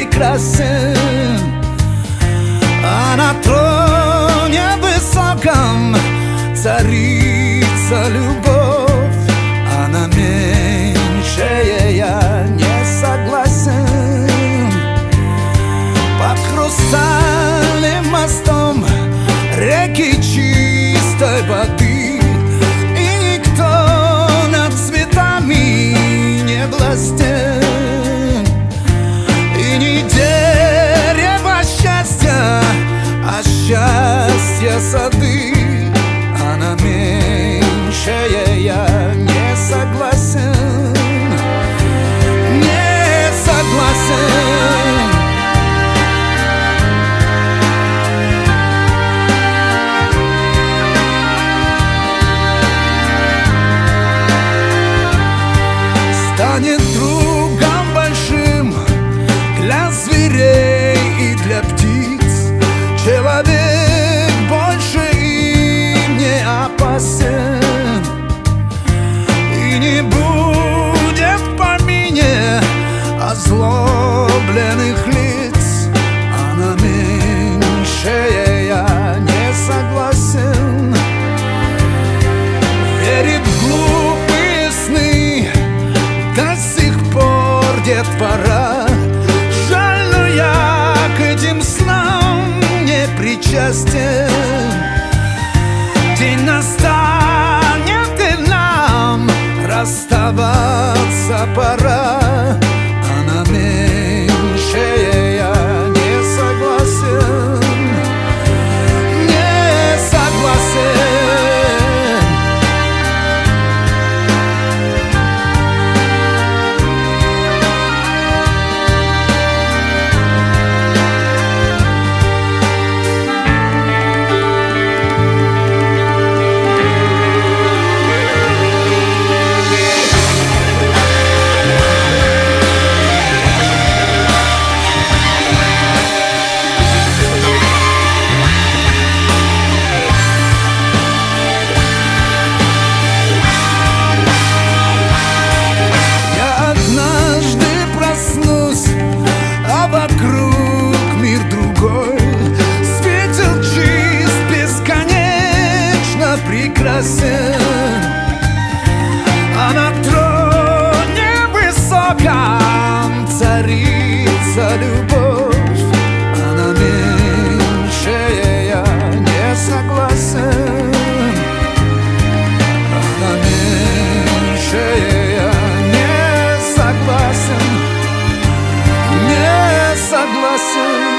wielkiej klasy A na tronie wysokam Carica Любовь Она меньшая красоты Она меньшая, я не согласен. Не согласен. Станет на троне высоком царица любовь, она на я не согласен. она на я не согласен, не согласен.